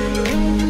through